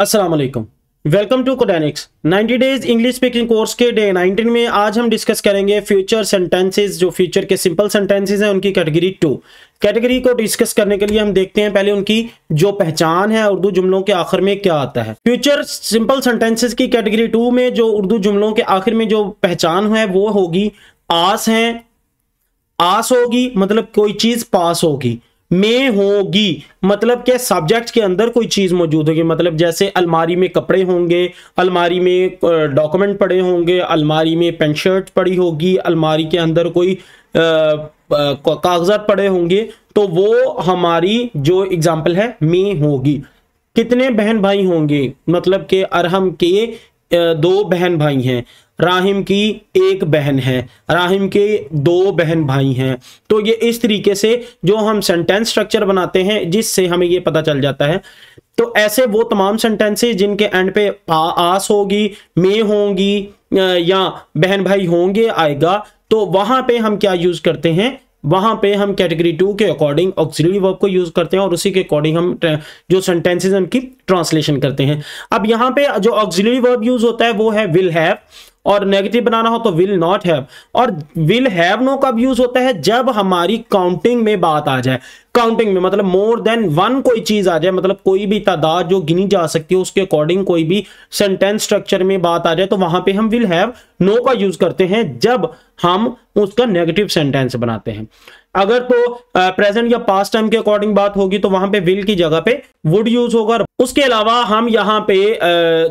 अस्सलाम वालेकुम welcome to Codenix 90 days English speaking course के डे 19 में आज हम डिस्कस करेंगे फ्यूचर सेंटेंसेस जो फ्यूचर के सिंपल सेंटेंसेस हैं, उनकी कैटेगरी टू कैटेगरी को डिस्कस करने के लिए हम देखते हैं पहले उनकी जो पहचान है उर्दू जुमलों के आखिर में क्या आता है। फ्यूचर सिंपल सेंटेंसेस की कैटेगरी टू में जो उर्दू जुमलों के आखिर में जो पहचान है, वो होगी आस है। आस होगी मतलब कोई चीज़ पास होगी। में होगी। मतलब क्या सब्जेक्ट के अंदर कोई चीज़ मौजूद होगी? मतलब जैसे अलमारी में कपड़े होंगे, अलमारी में डॉक्यूमेंट पड़े होंगे, अलमारी में पेंट शर्ट पड़ी होगी, अलमारी के अंदर कोई कागजात पड़े होंगे तो वो हमारी जो एग्ज़ाम्पल है, में होगी। कितने बहन भाई होंगे? मतलब के अरहम के दो बहन भाई हैं। राहिम की एक बहन है राहिम के दो बहन भाई हैं। तो ये इस तरीके से जो हम सेंटेंस स्ट्रक्चर बनाते हैं जिससे हमें ये पता चल जाता है। तो ऐसे वो तमाम सेंटेंसेस जिनके एंड पे आ, आस होगी मे होंगी या बहन भाई होंगे आएगा तो वहाँ पे हम क्या यूज़ करते हैं? वहाँ पे हम कैटेगरी टू के अकॉर्डिंग ऑक्सिलरी वर्ब को यूज़ करते हैं और उसी के अकॉर्डिंग हम जो सेंटेंसेस उनकी ट्रांसलेशन करते हैं। अब यहाँ पे जो ऑक्सिलरी वर्ब यूज़ होता है वो है विल हैव और नेगेटिव बनाना हो तो विल नॉट हैव और विल हैव नो कब यूज़ होता है जब हमारी काउंटिंग में बात आ जाए। काउंटिंग में मतलब मोर देन वन कोई चीज़ आ जाए मतलब कोई भी तादाद जो गिनी जा सकती है, उसके अकॉर्डिंग कोई भी सेंटेंस स्ट्रक्चर में बात आ जाए तो वहाँ पे हम विल हैव नो का यूज़ करते हैं जब हम उसका नेगेटिव सेंटेंस बनाते हैं। अगर तो प्रेजेंट या पास्ट टाइम के अकॉर्डिंग बात होगी तो वहाँ पे विल की जगह पे वुड यूज़ होगा। उसके अलावा हम यहाँ पे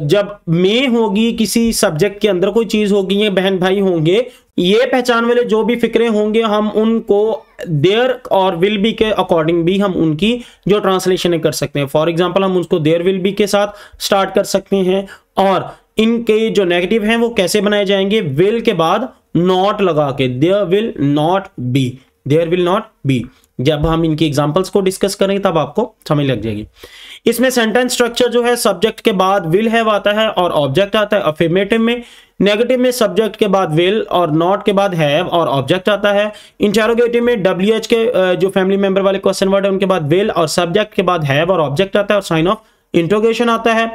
जब मे होगी, किसी सब्जेक्ट के अंदर कोई चीज़ होगी, ये बहन भाई होंगे, ये पहचान वाले जो भी फिक्रे होंगे, हम उनको देयर और विल बी के अकॉर्डिंग भी हम उनकी जो ट्रांसलेशन कर सकते हैं। फॉर एग्ज़ाम्पल हम उसको देयर विल बी के साथ स्टार्ट कर सकते हैं। और इनके जो नेगेटिव हैं, वो कैसे बनाए जाएँगे? विल के बाद नॉट लगा के there will not be there will not be जब हम इनकी एग्जाम्पल्स को डिस्कस करेंगे, तब आपको समझ लग जाएगी। इसमें सेंटेंस स्ट्रक्चर जो है सब्जेक्ट के बाद विल हैव आता है और ऑब्जेक्ट आता है। अफर्मेटिव में नेगेटिव में सब्जेक्ट के बाद विल और नॉट के बाद हैव और ऑब्जेक्ट आता है। इंटेरोगेटिव में डब्ल्यू एच के जो फैमिली मेंबर वाले क्वेश्चन वर्ड है, उनके बाद विल और सब्जेक्ट के बाद हैव और ऑब्जेक्ट आता है और साइन ऑफ़ इंट्रोगेशन आता है।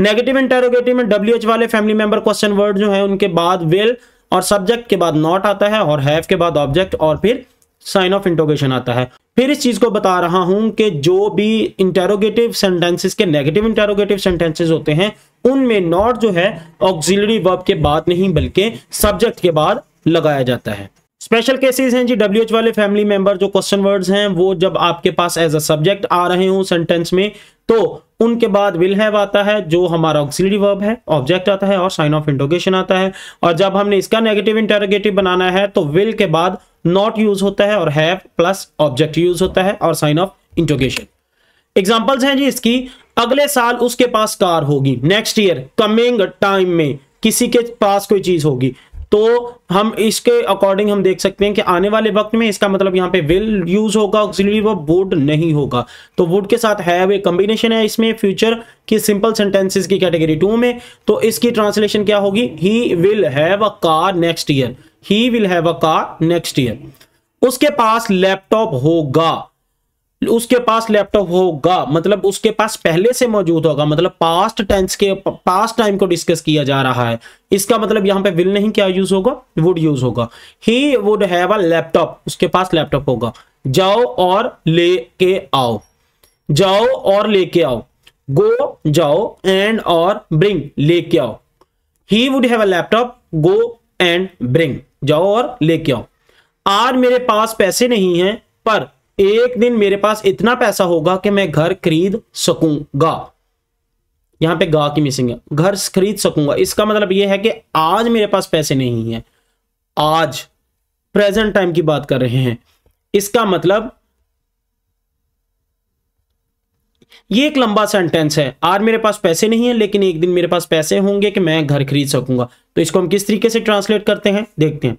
नेगेटिव इंटेरोगेटिव में डब्ल्यू एच वाले फैमिली मेंबर क्वेश्चन वर्ड जो है, उनके बाद विल और सब्जेक्ट के बाद नॉट आता है और हैव के बाद ऑब्जेक्ट और फिर साइन ऑफ़ इंटोगेशन आता है। फिर इस चीज़ को बता रहा हूँ कि जो भी इंटेरोगेटिव सेंटेंसेस के नेगेटिव इंटेरोगेटिव सेंटेंसेस होते हैं, उनमें नॉट जो है ऑक्सिलरी वर्ब के बाद नहीं, बल्कि सब्जेक्ट के बाद लगाया जाता है। स्पेशल केसेस हैं जी डब्ल्यू वाले फैमिली मेंबर जो क्वेश्चन वर्ड्स हैं, वो जब आपके पास एज अ सब्जेक्ट आ रहे हो सेंटेंस में तो उनके बाद विल हैव आता है, जो हमारा ऑक्सिलरी वर्ब है ऑब्जेक्ट आता है और साइन ऑफ़ इंटोगेशन आता है। और जब हमने इसका नेगेटिव इंटेरोगेटिव बनाना है तो विल के बाद नॉट यूज़ होता है और हैव प्लस ऑब्जेक्ट यूज़ होता है और साइन ऑफ़ इंटोगेशन एग्जाम्पल्स हैं जी इसकी। अगले साल उसके पास कार होगी। नेक्स्ट ईयर कमिंग टाइम में किसी के पास कोई चीज़ होगी। तो हम इसके अकॉर्डिंग हम देख सकते हैं कि आने वाले वक्त में इसका मतलब यहाँ पे विल यूज़ होगा ऑक्सिलरी वो वुड नहीं होगा। तो वुड के साथ हैव ए कॉम्बिनेशन है इसमें फ्यूचर की सिंपल सेंटेंसेस की कैटेगरी टू में। तो इसकी ट्रांसलेशन क्या होगी? He will have a car next year he will have a car next year उसके पास लैपटॉप होगा। उसके पास लैपटॉप होगा मतलब उसके पास पहले से मौजूद होगा मतलब पास्ट टेंस के पास्ट टाइम को डिस्कस किया जा रहा है। इसका मतलब यहाँ पे विल नहीं क्या यूज़ होगा? वुड यूज़ होगा। He would have a laptop उसके पास लैपटॉप होगा। जाओ और ले के आओ। जाओ और लेके आओ। गो जाओ एंड और ब्रिंग लेके आओ। He would have a laptop go and bring जाओ और लेके आओ। आज मेरे पास पैसे नहीं है, पर एक दिन मेरे पास इतना पैसा होगा कि मैं घर खरीद सकूँगा। यहाँ पे गा की मिसिंग है। घर खरीद सकूँगा। इसका मतलब यह है कि आज मेरे पास पैसे नहीं है। आज प्रेजेंट टाइम की बात कर रहे हैं। इसका मतलब ये एक लंबा सेंटेंस है। आज मेरे पास पैसे नहीं है, लेकिन एक दिन मेरे पास पैसे होंगे कि मैं घर खरीद सकूँगा। तो इसको हम किस तरीके से ट्रांसलेट करते हैं? देखते हैं।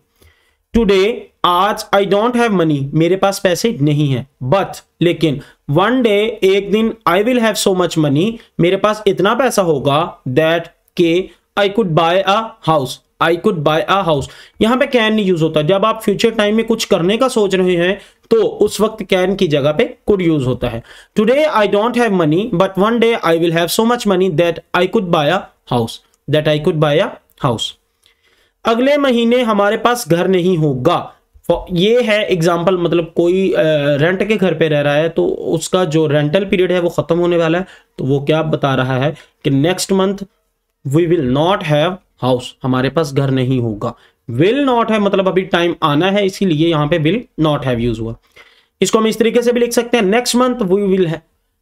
टुडे आज आई डोंट हैव मनी मेरे पास पैसे नहीं है। बट लेकिन वन डे एक दिन I will have so much money मेरे पास इतना पैसा होगा दैट के I could buy a house I could buy a house यहाँ पे कैन नहीं यूज़ होता। जब आप फ्यूचर टाइम में कुछ करने का सोच रहे हैं तो उस वक्त कैन की जगह पे कुड यूज़ होता है। Today I don't have money but one day I will have so much money that I could buy a house that I could buy a house अगले महीने हमारे पास घर नहीं होगा। ये है एग्ज़ाम्पल मतलब कोई रेंट के घर पे रह रहा है तो उसका जो रेंटल पीरियड है वो ख़त्म होने वाला है। तो वो क्या बता रहा है कि next month we will not have house हमारे पास घर नहीं होगा। विल नॉट है मतलब अभी टाइम आना है, इसीलिए यहाँ पे विल नॉट हैव यूज़ हुआ। इसको हम इस तरीके से भी लिख सकते हैं next month we will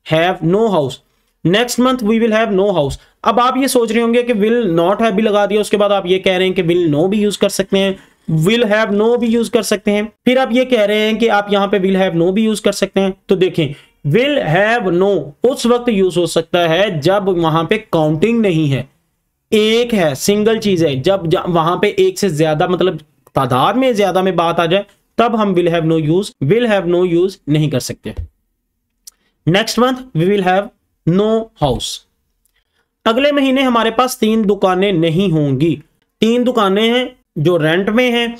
have no house next month we will have no house अब आप ये सोच रहे होंगे कि विल नॉट हैव भी लगा दिया, उसके बाद आप ये कह रहे हैं कि विल नो भी यूज़ कर सकते हैं। विल हैव नो भी यूज़ कर सकते हैं। फिर आप ये कह रहे हैं कि आप यहाँ पे विल हैव नो भी यूज़ कर सकते हैं। तो देखें विल हैव नो उस वक्त यूज़ हो सकता है जब वहाँ पे काउंटिंग नहीं है। एक है सिंगल चीज़ है। जब वहाँ पे एक से ज़्यादा मतलब तादाद में ज़्यादा में बात आ जाए, तब हम will have no use will have no use नहीं कर सकते। Next month we will have no house अगले महीने हमारे पास तीन दुकानें नहीं होंगी। तीन दुकानें हैं जो रेंट में है,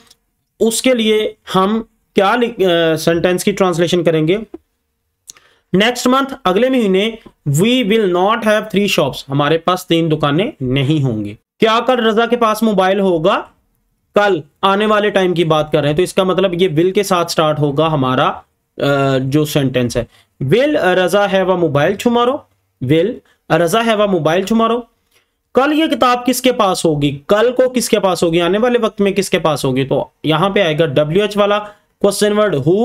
उसके लिए हम क्या सेंटेंस की ट्रांसलेशन करेंगे? नेक्स्ट मंथ अगले महीने we will not have three shops हमारे पास तीन दुकानें नहीं होंगी। क्या कल रजा के पास मोबाइल होगा? कल, आने वाले टाइम की बात कर रहे हैं। तो इसका मतलब ये विल के साथ स्टार्ट होगा हमारा जो सेंटेंस है। Will Raza a mobile tomorrow will Raza a mobile tomorrow कल ये किताब किसके पास होगी? कल को किसके पास होगी? आने वाले वक्त में किसके पास होगी? तो यहाँ पे आएगा डब्ल्यू एच वाला question word who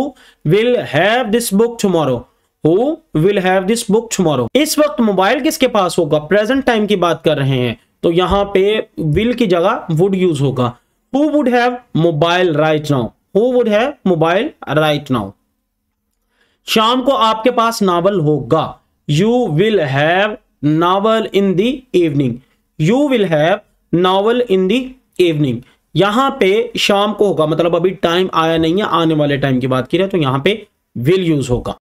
will have this book tomorrow who will have this book tomorrow इस वक्त मोबाइल किसके पास होगा? प्रेजेंट टाइम की बात कर रहे हैं। तो यहाँ पे विल की जगह वुड यूज़ होगा। Who would have mobile right now who would have mobile right now शाम को आपके पास नावल होगा। You will have novel in the evening you will have novel in the evening यहाँ पे शाम को होगा मतलब अभी टाइम आया नहीं है, आने वाले टाइम की बात की रहे तो यहाँ पे विल यूज़ होगा।